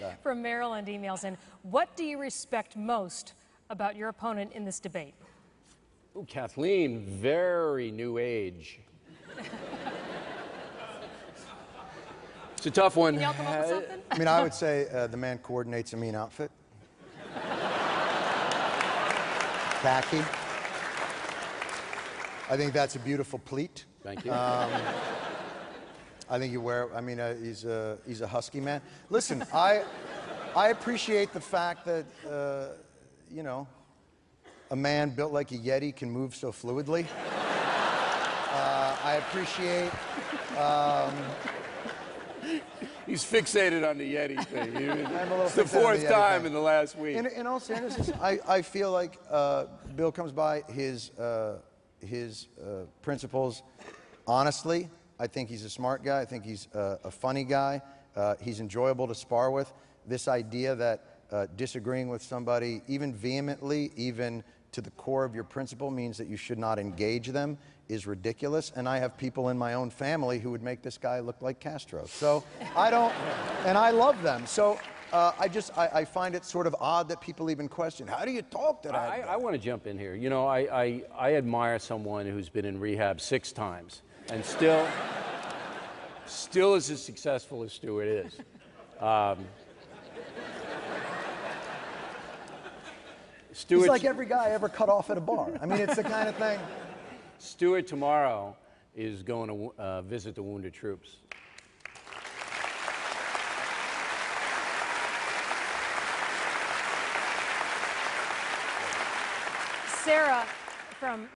that. From Maryland emails in. What do you respect most about your opponent in this debate? Ooh, Kathleen, very new age. it's a tough one. Can y'all come up with something? I mean, I would say uh, the man coordinates a mean outfit. Khaki. I think that's a beautiful pleat. Thank you. I think you wear. I mean, uh, he's a he's a husky man. Listen, I I appreciate the fact that uh, you know a man built like a yeti can move so fluidly. Uh, I appreciate. He's fixated on the Yeti thing. He- I'm a it's the fourth the time thing. in the last week. In, in all seriousness, I, I feel like uh, Bill comes by his uh, his uh, principles honestly. I think he's a smart guy. I think he's uh, a funny guy. Uh, he's enjoyable to spar with. This idea that uh, disagreeing with somebody, even vehemently, even to the core of your principle, means that you should not engage them is ridiculous. And I have people in my own family who would make this guy look like Castro. So I don't, and I love them. So uh, I just, I, I find it sort of odd that people even question, how do you talk to that I? I want to jump in here. You know, I, I, I admire someone who's been in rehab six times and still, still is as successful as Stewart is. Um, He's like every guy ever cut off at a bar. I mean, it's the kind of thing. Stewart tomorrow is going to uh, visit the wounded troops. Sarah from